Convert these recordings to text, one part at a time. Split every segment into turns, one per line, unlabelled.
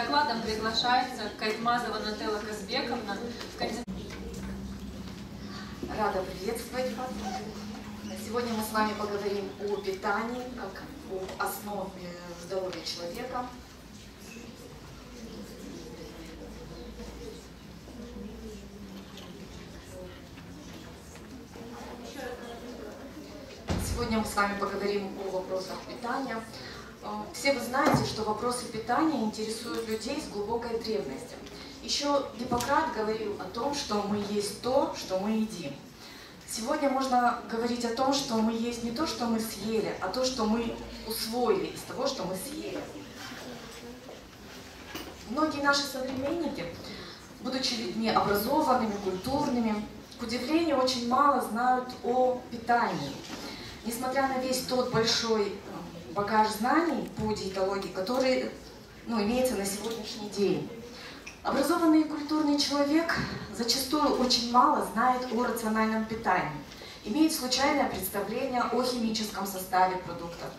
докладом приглашается Кайтмазова Нателла Казбековна,
Рада приветствовать вас. Сегодня мы с вами поговорим о питании, как о основе здоровья человека. Сегодня мы с вами поговорим о вопросах питания. Э, Все вы знаете, что вопросы питания интересуют людей с глубокой древности. Еще Гиппократ говорил о том, что мы есть то, что мы едим. Сегодня можно говорить о том, что мы есть не то, что мы съели, а то, что мы усвоили из того, что мы съели. Многие наши современники, будучи людьми образованными, культурными, к удивлению, очень мало знают о питании. Несмотря на весь тот большой багаж знаний по диетологии, который ну, имеется на сегодняшний день. Образованный и культурный человек зачастую очень мало знает о рациональном питании, имеет случайное представление о химическом составе продуктов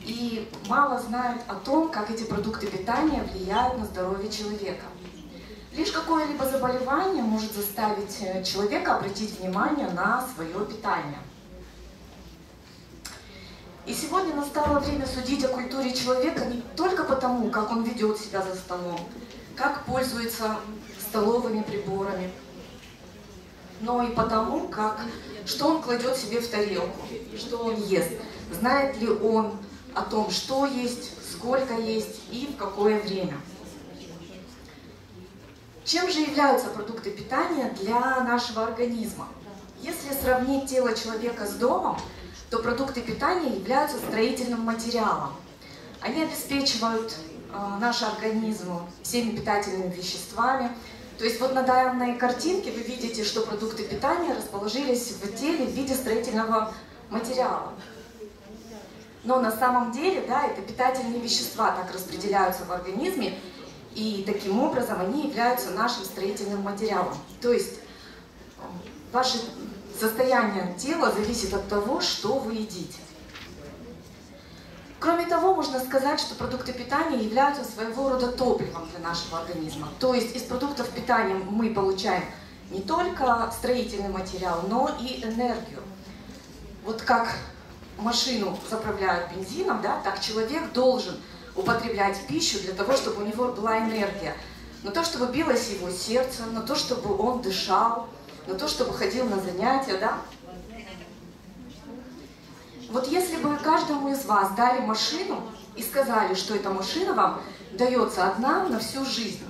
и мало знает о том, как эти продукты питания влияют на здоровье человека. Лишь какое-либо заболевание может заставить человека обратить внимание на свое питание. Сегодня настало время судить о культуре человека не только потому, как он ведет себя за столом, как пользуется столовыми приборами, но и потому, как, что он кладет себе в тарелку, что он ест, знает ли он о том, что есть, сколько есть и в какое время. Чем же являются продукты питания для нашего организма? Если сравнить тело человека с домом, то продукты питания являются строительным материалом. Они обеспечивают э, наш организм всеми питательными веществами. То есть вот на данной картинке вы видите, что продукты питания расположились в теле в виде строительного материала. Но на самом деле, да, это питательные вещества так распределяются в организме, и таким образом они являются нашим строительным материалом. То есть э, ваше состояние тела зависит от того, что вы едите. Кроме того, можно сказать, что продукты питания являются своего рода топливом для нашего организма. То есть из продуктов питания мы получаем не только строительный материал, но и энергию. Вот как машину заправляют бензином, да, так человек должен употреблять пищу для того, чтобы у него была энергия. На то, чтобы билось его сердце, на то, чтобы он дышал, на то, чтобы ходил на занятия, да? Вот если бы каждому из вас дали машину и сказали, что эта машина вам дается одна на всю жизнь,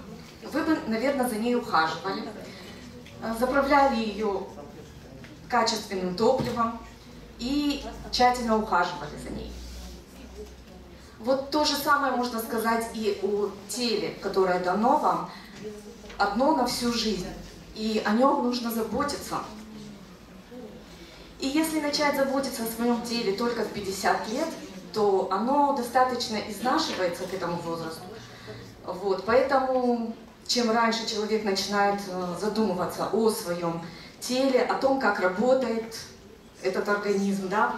вы бы, наверное, за ней ухаживали, заправляли ее качественным топливом и тщательно ухаживали за ней. Вот то же самое можно сказать и о теле, которое дано вам, одно на всю жизнь и о нем нужно заботиться. И если начать заботиться о своем теле только в 50 лет, то оно достаточно изнашивается к этому возрасту. Вот, поэтому чем раньше человек начинает э, задумываться о своем теле, о том, как работает этот организм, да,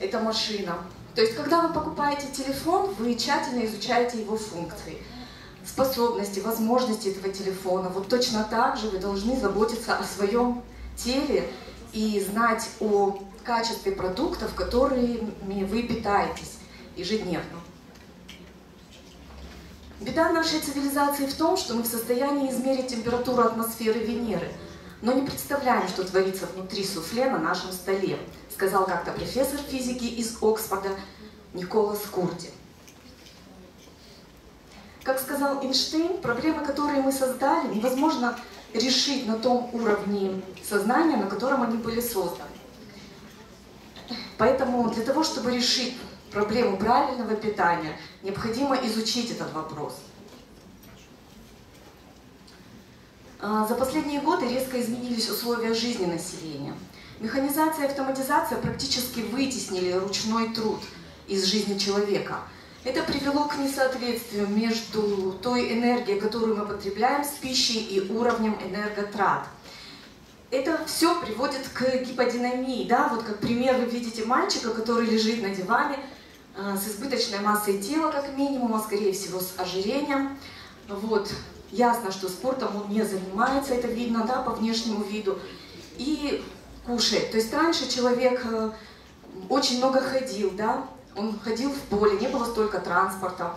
эта машина. То есть, когда вы покупаете телефон, вы тщательно изучаете его функции способности, возможности этого телефона. Вот точно так же вы должны заботиться о своем теле и знать о качестве продуктов, которыми вы питаетесь ежедневно. Беда нашей цивилизации в том, что мы в состоянии измерить температуру атмосферы Венеры, но не представляем, что творится внутри суфле на нашем столе, сказал как-то профессор физики из Оксфорда Николас Курти. Как сказал Эйнштейн, проблемы, которые мы создали, невозможно решить на том уровне сознания, на котором они были созданы. Поэтому для того, чтобы решить проблему правильного питания, необходимо изучить этот вопрос. А, за последние годы резко изменились условия жизни населения. Механизация и автоматизация практически вытеснили ручной труд из жизни человека – это привело к несоответствию между той энергией, которую мы потребляем с пищей, и уровнем энерготрат. Это все приводит к гиподинамии. Да? Вот как пример вы видите мальчика, который лежит на диване э, с избыточной массой тела, как минимум, а скорее всего с ожирением. Вот, ясно, что спортом он не занимается, это видно, да, по внешнему виду. И кушает. То есть раньше человек э, очень много ходил, да, он ходил в поле, не было столько транспорта.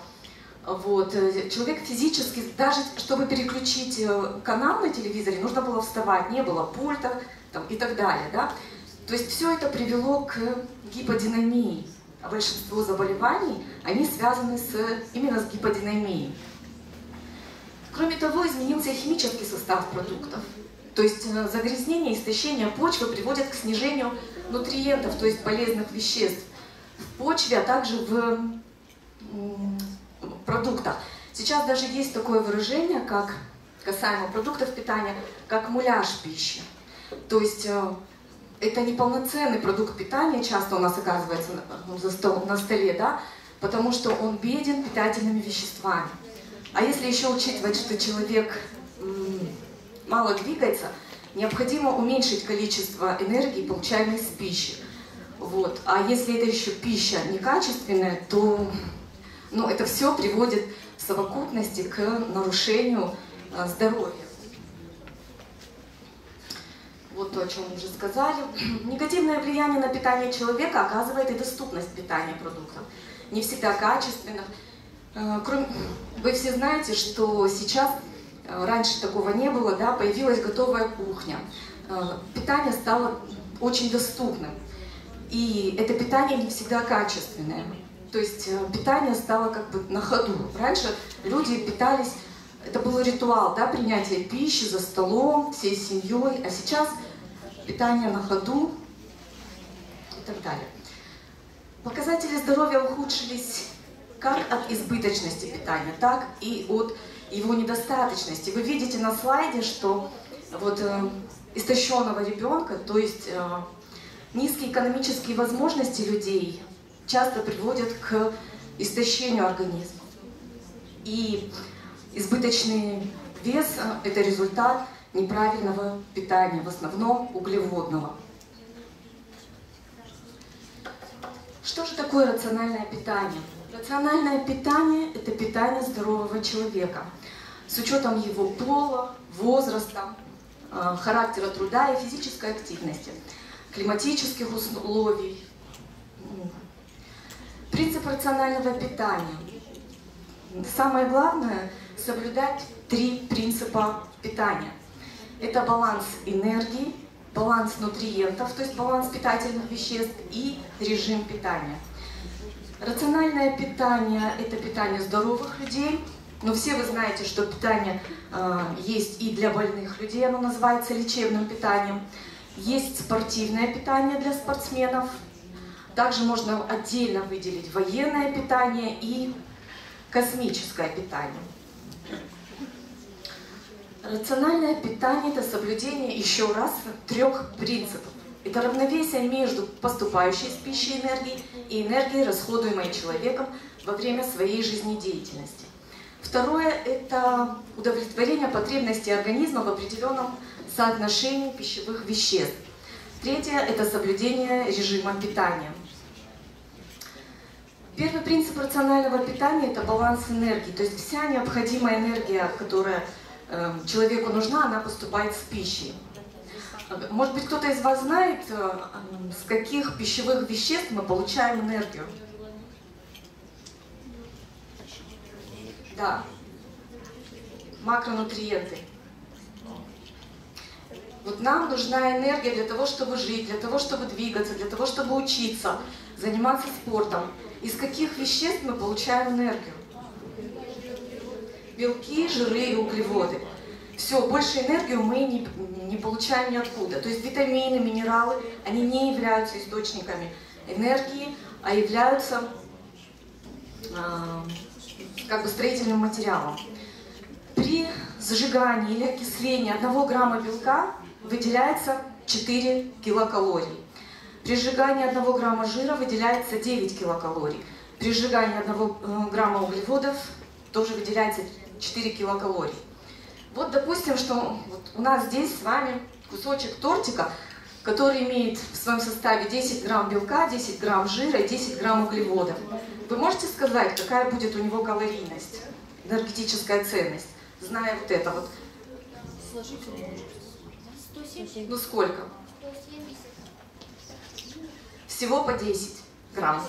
Вот. Человек физически, даже чтобы переключить э, канал на телевизоре, нужно было вставать, не было пульта там, и так далее. Да? То есть все это привело к гиподинамии. А большинство заболеваний, они связаны с, именно с гиподинамией. Кроме того, изменился химический состав продуктов. То есть э, загрязнение, истощение почвы приводят к снижению нутриентов, то есть полезных веществ почве, а также в продуктах. Сейчас даже есть такое выражение, как касаемо продуктов питания, как муляж пищи. То есть э, это неполноценный продукт питания, часто у нас оказывается на, за стол- на столе, да, потому что он беден питательными веществами. А если еще учитывать, что человек мало двигается, необходимо уменьшить количество энергии, получаемой из пищи. Вот. А если это еще пища некачественная, то ну, это все приводит в совокупности к нарушению э, здоровья. Вот то, о чем мы уже сказали. Негативное влияние на питание человека оказывает и доступность питания продуктов. Не всегда качественных. Э, Кроме... Вы все знаете, что сейчас, э, раньше такого не было, да, появилась готовая кухня. Э, Питание стало очень доступным. И это питание не всегда качественное. То есть э, питание стало как бы на ходу. Раньше люди питались, это был ритуал, да, принятие пищи за столом, всей семьей, а сейчас питание на ходу и так далее. Показатели здоровья ухудшились как от избыточности питания, так и от его недостаточности. Вы видите на слайде, что вот э, истощенного ребенка, то есть э, низкие экономические возможности людей часто приводят к истощению организма. И избыточный вес – это результат неправильного питания, в основном углеводного. Что же такое рациональное питание? Рациональное питание – это питание здорового человека с учетом его пола, возраста, э, характера труда и физической активности, климатических условий. Принцип рационального питания. Самое главное – соблюдать три принципа питания. Это баланс энергии, баланс нутриентов, то есть баланс питательных веществ и режим питания. Рациональное питание – это питание здоровых людей, но все вы знаете, что питание э, есть и для больных людей, оно называется лечебным питанием. Есть спортивное питание для спортсменов, также можно отдельно выделить военное питание и космическое питание. Рациональное питание – это соблюдение еще раз трех принципов. Это равновесие между поступающей из пищи энергией и энергией, расходуемой человеком во время своей жизнедеятельности. Второе – это удовлетворение потребностей организма в определенном соотношении пищевых веществ. Третье – это соблюдение режима питания. Первый принцип рационального питания – это баланс энергии. То есть вся необходимая энергия, которая э, человеку нужна, она поступает с пищей. Может быть, кто-то из вас знает, э, с каких пищевых веществ мы получаем энергию? Да. Макронутриенты. Вот нам нужна энергия для того, чтобы жить, для того, чтобы двигаться, для того, чтобы учиться, заниматься спортом. Из каких веществ мы получаем энергию? Белки, жиры и углеводы. Все, больше энергию мы не, не получаем ниоткуда. То есть витамины, минералы, они не являются источниками энергии, а являются э, как бы строительным материалом. При сжигании или окислении 1 грамма белка выделяется 4 килокалорий. При сжигании 1 грамма жира выделяется 9 килокалорий. При сжигании 1 грамма углеводов тоже выделяется 4 килокалорий. Вот допустим, что вот у нас здесь с вами кусочек тортика, который имеет в своем составе 10 грамм белка, 10 грамм жира и 10 грамм углеводов. Вы можете сказать, какая будет у него калорийность? энергетическая ценность, зная вот это вот.
Сложите.
170.
Ну сколько?
170.
Всего по 10 грамм.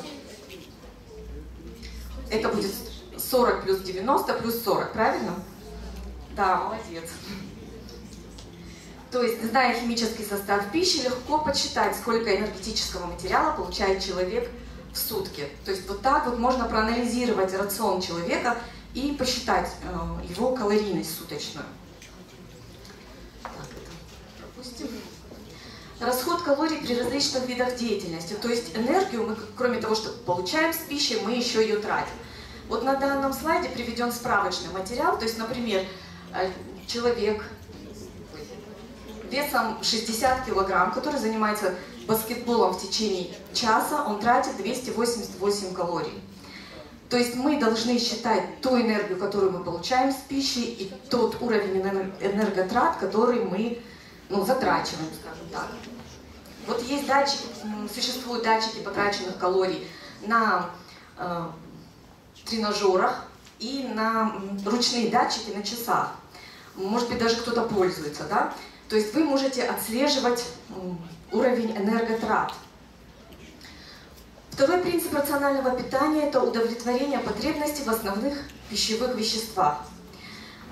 Это будет 40 плюс 90 плюс 40, правильно? Да, молодец. То есть, зная химический состав пищи, легко подсчитать, сколько энергетического материала получает человек в сутки. То есть вот так вот можно проанализировать рацион человека и посчитать э, его калорийность суточную. Так, это пропустим. Расход калорий при различных видах деятельности. То есть энергию мы, кроме того, что получаем с пищей, мы еще ее тратим. Вот на данном слайде приведен справочный материал. То есть, например, э, человек весом 60 килограмм, который занимается баскетболом в течение часа, он тратит 288 калорий. То есть мы должны считать ту энергию, которую мы получаем с пищей, и тот уровень энерготрат, который мы ну, затрачиваем, скажем так. Вот есть датчики, существуют датчики потраченных калорий на э, тренажерах и на ручные датчики на часах. Может быть, даже кто-то пользуется, да? То есть вы можете отслеживать уровень энерготрат. Второй принцип рационального питания – это удовлетворение потребностей в основных пищевых веществах.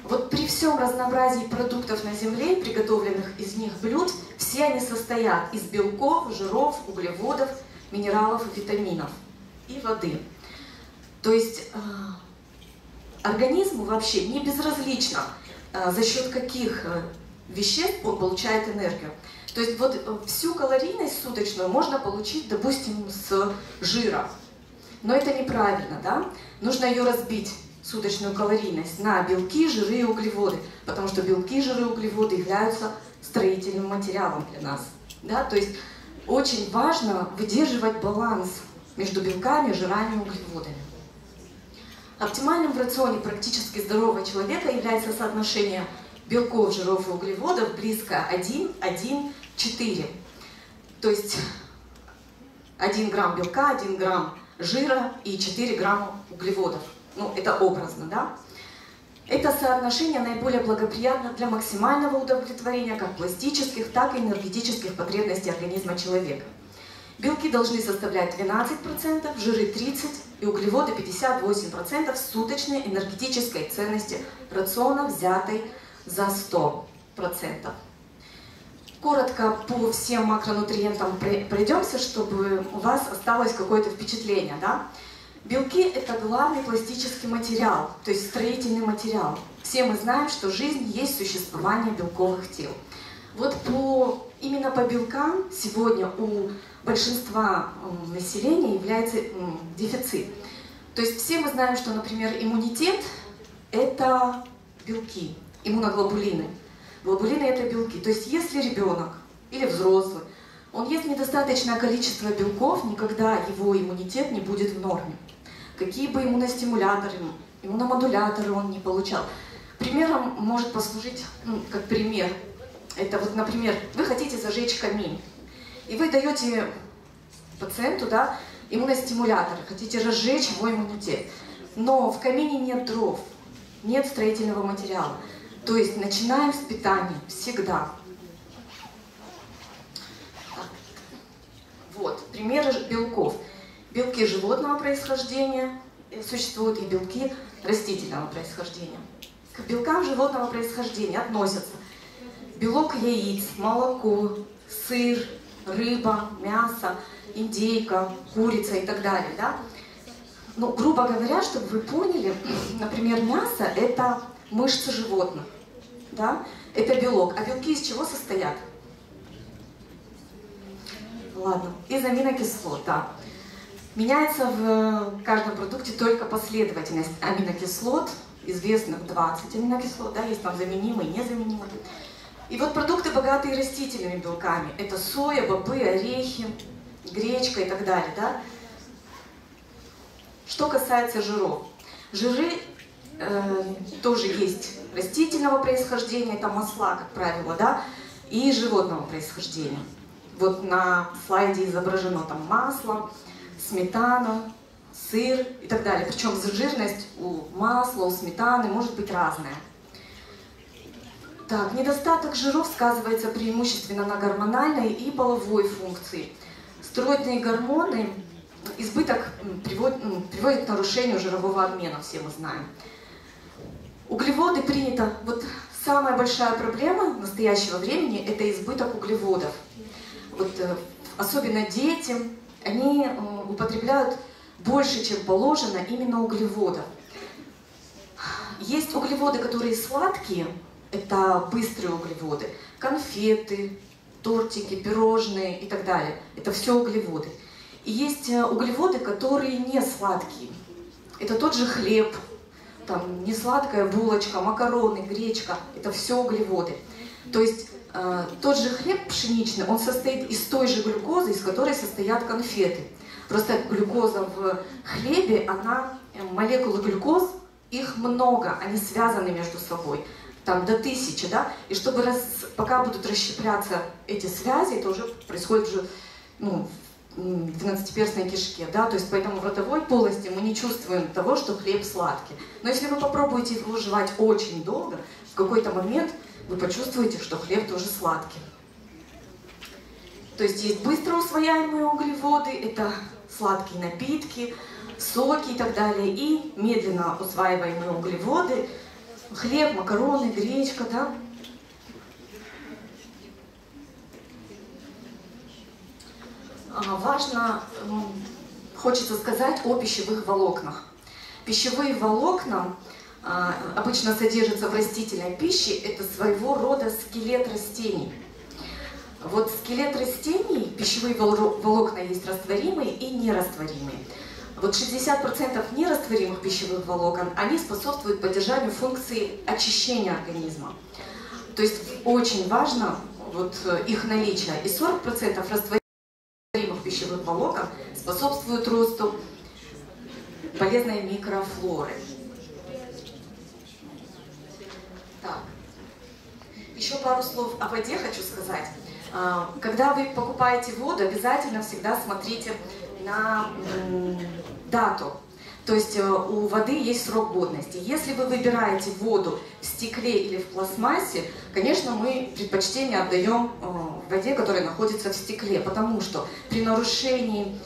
Вот при всем разнообразии продуктов на Земле, приготовленных из них блюд, все они состоят из белков, жиров, углеводов, минералов витаминов и воды. То есть э, организму вообще не безразлично, э, за счет каких э, веществ он получает энергию. То есть вот э, всю калорийность суточную можно получить, допустим, с жира. Но это неправильно, да? Нужно ее разбить, суточную калорийность, на белки, жиры и углеводы. Потому что белки, жиры и углеводы являются строительным материалом для нас. Да? То есть очень важно выдерживать баланс между белками, жирами и углеводами. Оптимальным в рационе практически здорового человека является соотношение белков, жиров и углеводов близко 1, 1, 4. То есть 1 грамм белка, 1 грамм жира и 4 грамма углеводов. Ну, это образно, да? Это соотношение наиболее благоприятно для максимального удовлетворения как пластических, так и энергетических потребностей организма человека. Белки должны составлять 12%, жиры 30% и углеводы 58% суточной энергетической ценности рациона, взятой за 100%. Коротко по всем макронутриентам пройдемся, чтобы у вас осталось какое-то впечатление. Да? Белки – это главный пластический материал, то есть строительный материал. Все мы знаем, что жизнь есть существование белковых тел. Вот по, именно по белкам сегодня у большинства населения является дефицит. То есть все мы знаем, что, например, иммунитет – это белки иммуноглобулины. Глобулины – это белки. То есть если ребенок или взрослый, он ест недостаточное количество белков, никогда его иммунитет не будет в норме. Какие бы иммуностимуляторы, иммуномодуляторы он не получал. Примером может послужить, ну, как пример, это вот, например, вы хотите зажечь камин, и вы даете пациенту да, иммуностимуляторы, хотите разжечь его иммунитет. Но в камине нет дров, нет строительного материала. То есть начинаем с питания всегда. Вот, примеры белков. Белки животного происхождения, э, существуют и белки растительного происхождения. К белкам животного происхождения относятся белок яиц, молоко, сыр, рыба, мясо, индейка, курица и так далее. Да? Ну, грубо говоря, чтобы вы поняли, например, мясо – это мышцы животных. Да? Это белок. А белки из чего состоят? Ладно, из аминокислот, да. Меняется в каждом продукте только последовательность аминокислот, известных 20 аминокислот, да, есть там заменимые незаменимые. И вот продукты, богатые растительными белками, это соя, бобы, орехи, гречка и так далее, да. Что касается жиров. Жиры э, тоже есть растительного происхождения, это масла, как правило, да, и животного происхождения. Вот на слайде изображено там масло, сметана, сыр и так далее. Причем жирность у масла, у сметаны может быть разная. Так, недостаток жиров сказывается преимущественно на гормональной и половой функции. Стероидные гормоны, избыток приводит, приводит к нарушению жирового обмена, все мы знаем. Углеводы принято, вот самая большая проблема настоящего времени – это избыток углеводов. Вот, э, особенно дети, они употребляют больше, чем положено, именно углеводов. Есть углеводы, которые сладкие, это быстрые углеводы, конфеты, тортики, пирожные и так далее. Это все углеводы. И есть э, углеводы, которые не сладкие. Это тот же хлеб, там не сладкая булочка, макароны, гречка. Это все углеводы. То есть э, тот же хлеб пшеничный, он состоит из той же глюкозы, из которой состоят конфеты. Просто глюкоза в хлебе, она, э, молекулы глюкоз, их много, они связаны между собой там до тысячи, да, и чтобы раз, пока будут расщепляться эти связи, это уже происходит уже, ну, в двенадцатиперстной кишке, да, то есть поэтому в ротовой полости мы не чувствуем того, что хлеб сладкий. Но если вы попробуете его жевать очень долго, в какой-то момент вы почувствуете, что хлеб тоже сладкий. То есть есть быстро усвояемые углеводы, это сладкие напитки, соки и так далее, и медленно усваиваемые углеводы – хлеб, макароны, гречка, да? А, важно, хочется сказать о пищевых волокнах. Пищевые волокна обычно содержатся в растительной пище, это своего рода скелет растений. Вот скелет растений, пищевые волокна есть растворимые и нерастворимые. Вот 60% нерастворимых пищевых волокон, они способствуют поддержанию функции очищения организма. То есть очень важно вот э, их наличие. И 40% растворимых пищевых волокон способствуют росту полезной микрофлоры. Так. Еще пару слов о воде хочу сказать. А, когда вы покупаете воду, обязательно всегда смотрите на дату. То есть э, у воды есть срок годности. Если вы выбираете воду в стекле или в пластмассе, конечно, мы предпочтение отдаем э, воде, которая находится в стекле, потому что при нарушении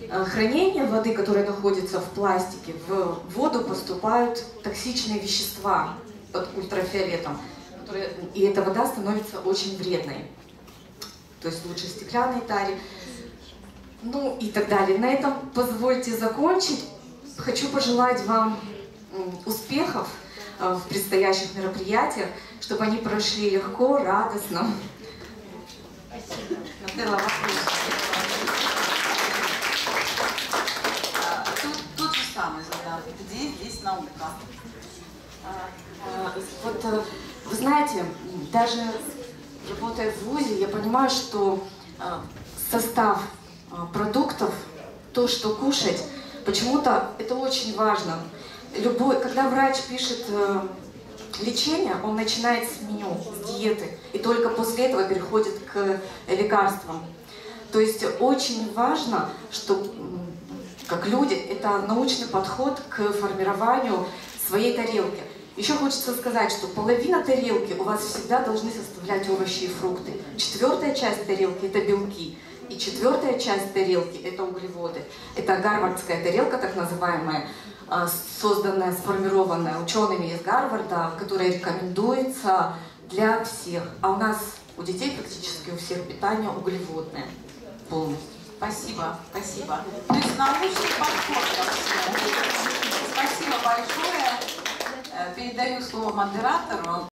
э, хранения воды, которая находится в пластике, в воду поступают токсичные вещества под ультрафиолетом, которые, и эта вода становится очень вредной. То есть лучше стеклянной таре. Ну и так далее. На этом позвольте закончить. Хочу пожелать вам успехов э, в предстоящих мероприятиях, чтобы они прошли легко, радостно.
Спасибо.
Тут, тут же самое задам. Где здесь наука?
А, вот э, вы знаете, даже работая в ВУЗе, я понимаю, что э, состав а, продуктов, то, что кушать, почему-то это очень важно. Любой, когда врач пишет э, лечение, он начинает с меню, с диеты, и только после этого переходит к лекарствам. То есть очень важно, что как люди, это научный подход к формированию своей тарелки. Еще хочется сказать, что половина тарелки у вас всегда должны составлять овощи и фрукты. Четвертая часть тарелки – это белки. И четвертая часть тарелки – это углеводы. Это гарвардская тарелка, так называемая, а, созданная, сформированная учеными из Гарварда, которая рекомендуется для всех. А у нас, у детей практически у всех питание углеводное полностью.
Спасибо, спасибо. То есть научный подход. Спасибо большое. Передаю слово модератору.